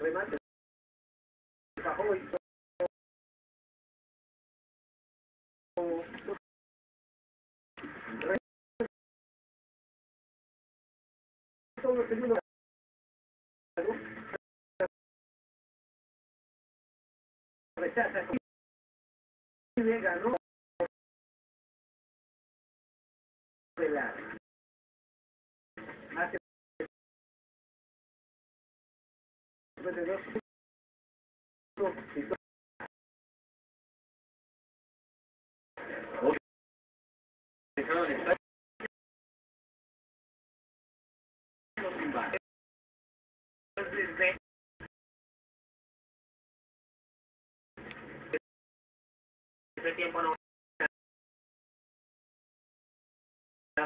remate, bajó y rechaza y ganó de la después de dos ese tiempo no